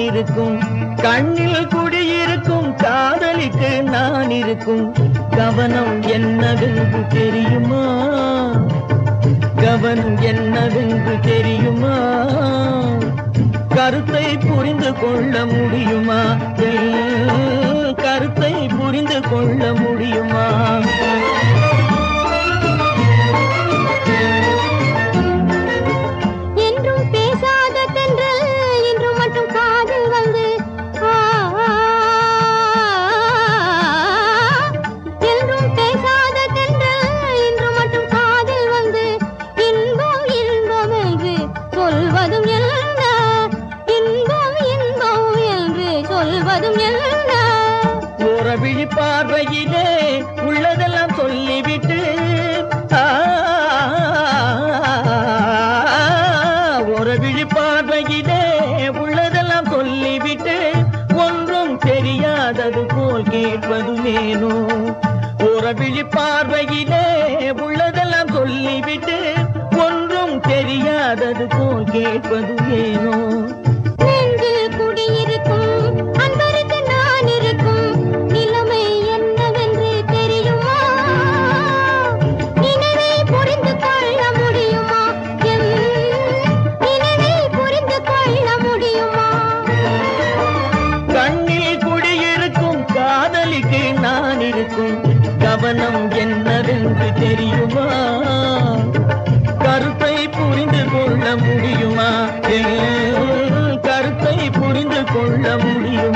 நான் இருக்கும் கண்ணில் குடியிருக்கும் காதலிக்கு நான் இருக்கும் கவனம் என்னவென்று தெரியுமா? கவனம் என்னவென்று தெரியுமா? கருத்தை புரிந்து கொள்ள முடியுமா? கருத்தை புரிந்து கொள்ள முடியுமா? சொல்வதும் என்ன ஓர விழி பார்வையிலே உள்ளதெல்லாம் சொல்லிவிட்டு ஆ, ஒரு விழி பார்வையிலே உள்ளதெல்லாம் சொல்லிவிட்டு ஒன்றும் தெரியாதது போல் கேட்பது வேணோ ஒரு விழி பார்வையிலே உள்ளதெல்லாம் சொல்லிவிட்டு ஒன்றும் தெரியாதது போல் கேட்பது ஏனோ கவனம் என்னவென்று தெரியுமா? கருத்தை புரிந்து கொள்ள முடியுமா? கருத்தை புரிந்து கொள்ள முடியுமா?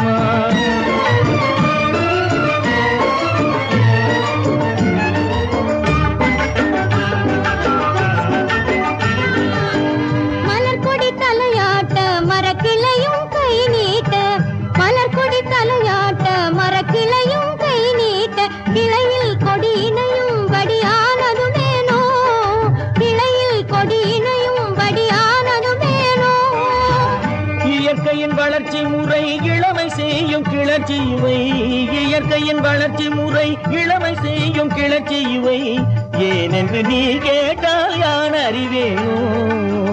இயற்கையின் வளர்ச்சி முறை இளமை செய்யும் கிளர்ச்சி இவை. இயற்கையின் வளர்ச்சி முறை இளமை செய்யும் கிளர்ச்சி இவை. ஏனென்று நீ கேட்டால் யான் அறிவேனோ?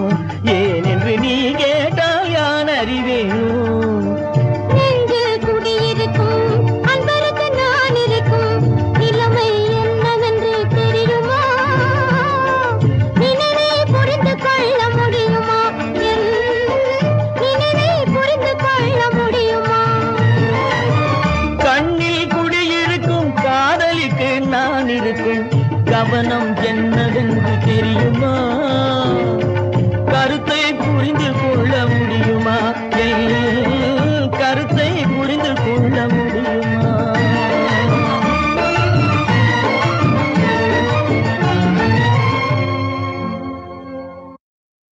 நான் இருக்கும் கவனம் என்னவென்று தெரியுமா? கருத்தை புரிந்து கொள்ளவும்